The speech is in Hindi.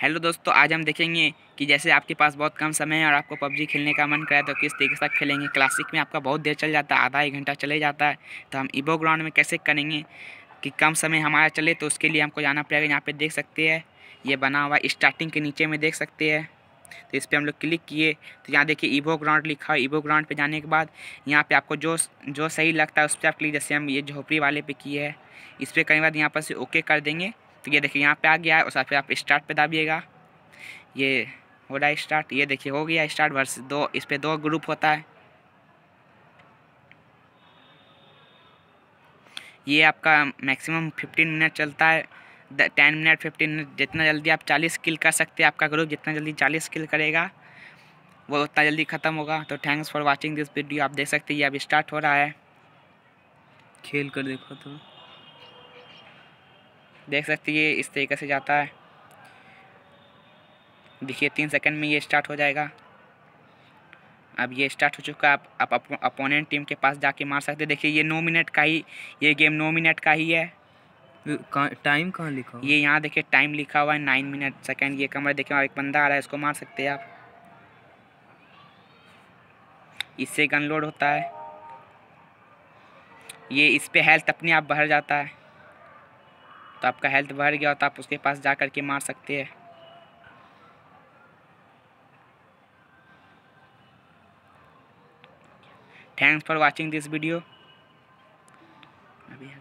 हेलो दोस्तों, आज हम देखेंगे कि जैसे आपके पास बहुत कम समय है और आपको पबजी खेलने का मन करे तो किस तरीके से खेलेंगे। क्लासिक में आपका बहुत देर चल जाता है, आधा एक घंटा चले जाता है। तो हम ईबो ग्राउंड में कैसे करेंगे कि कम समय हमारा चले तो उसके लिए हमको जाना पड़ेगा। यहाँ पर देख सकते हैं, ये बना हुआ स्टार्टिंग के नीचे में देख सकते हैं। तो इस पर हम लोग क्लिक किए तो यहाँ देखिए ईवो ग्राउंड लिखा है ईवो ग्राउंड पे जाने के बाद यहाँ पे आपको जो जो सही लगता है उस पर आप क्लिक जैसे हम ये झोपड़ी वाले पे किए हैं, इस पर करने के बाद यहाँ पर से ओके कर देंगे। तो ये देखिए यहाँ पे आ गया है और फिर आप स्टार्ट पे दाबिएगा। ये हो रहा है स्टार्ट ये देखिए हो गया स्टार्ट वर्स दो, इस पर दो ग्रुप होता है। ये आपका मैक्सिमम फिफ्टीन मिनट चलता है टेन मिनट फिफ्टीन मिनट जितना जल्दी आप चालीस किल कर सकते हैं आपका ग्रुप जितना जल्दी चालीस किल करेगा, वो उतना जल्दी ख़त्म होगा। तो thanks for watching this video आप देख सकते हैं ये अभी स्टार्ट हो रहा है। खेल कर देखो तो। देख सकते हैं इस तरीके से जाता है। देखिए तीन सेकंड में ये स्टार्ट हो जाएगा। अब ये स्टार्ट हो चुका है। आप आप अपोनेंट टीम के पास जाके मार सकते देखिए ये नौ मिनट का ही ये गेम नौ मिनट का ही है। टाइम कहाँ लिखा हुआ ये यहाँ देखिए टाइम लिखा हुआ है। नाइन मिनट सेकंड ये कमरा देखिए एक बंदा आ रहा है इसको मार सकते हैं आप। इससे गन लोड होता है। ये इस पर हेल्थ अपने आप बढ़ जाता है। तो आपका हेल्थ बढ़ गया तो आप उसके पास जा कर के मार सकते हैं। Thanks for watching this video अभी